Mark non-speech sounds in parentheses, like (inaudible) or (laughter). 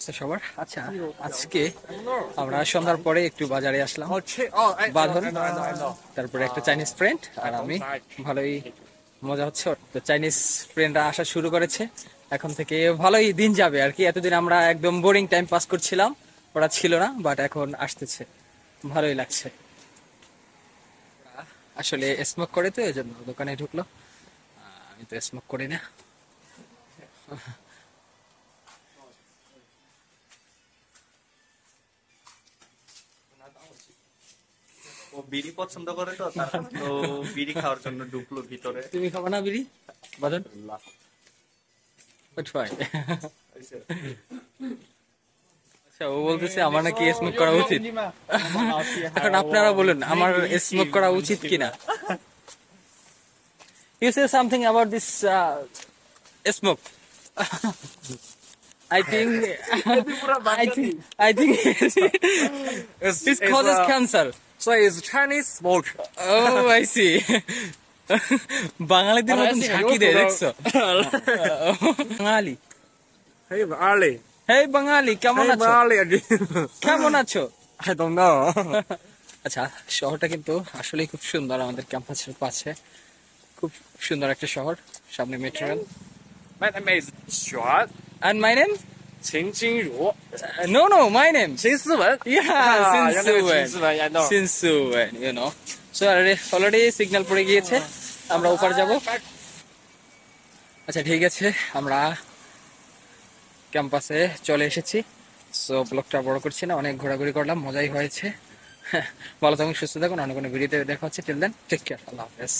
অবস্থা সবার। আচ্ছা আজকে আমরা সন্ধ্যার পরে একটু বাজারে আসলাম। বাঁধন. তারপরে একটা চাইনিজ ফ্রেন্ড আর আমি। ভালোই মজা হচ্ছে। তো চাইনিজ ফ্রেন্ডরা আসা শুরু করেছে। এখন থেকে ভালোই দিন যাবে আর কি। এতদিন আমরা একদম বোরিং টাইম পাস করছিলাম। ওরা ছিল না বাট এখন আসতেছে। ভালোই লাগছে। আসলে স্মোক করে তো এই জন্য দোকানে ঢুকলো। আমি তো স্মোক করি না। বিড়ি পছন্দ করে তো তার- তো বিড়ি খাওয়ার জন্য ঢুকলো ভিতরে। তুমি খাব না বিড়ি? বাদন? আচ্ছা ও বলতেছে আমার নাকি স্মোক করা উচিত। (laughs) এখন আপনারা বলুন আমার স্মোক করা উচিত কিনা? You say something about this smoke I (laughs) think I think I (laughs) think this causes cancer. So it's Chinese smoke. Oh, I see. বাঙালিদের মতন ঝাঁকি দেয় দেখছ বাঙালি Hey, Ali. হেই বাঙালি কেমন Hey, আছো Ali again. কেমন আছো I don't know. আচ্ছা শহরটা কিন্তু আসলেই খুব সুন্দর আমাদের ক্যাম্পাসের পাশে খুব সুন্দর একটা শহর সামনে metro rail My name is Xuan and my name Qin Jingru. no no my name Qin Siwen. yeah (laughs) Ah, Sin your name is Suwen Qin Siwen, I know. You so পড়ে গিয়েছে আমরা ওপার যাব আচ্ছা ঠিক আছে আমরা ক্যাম্পাসে চলে এসেছি সো ব্লগটা বড় করছি না অনেক ঘোরাঘুরি করলাম মজাই হয়েছে ভালো থাকুন সুস্থ থাকুন অনেক কোনো ভিডিওতে দেখা হচ্ছে টিল দেন টেক কেয়ার আল্লাহ হাফেজ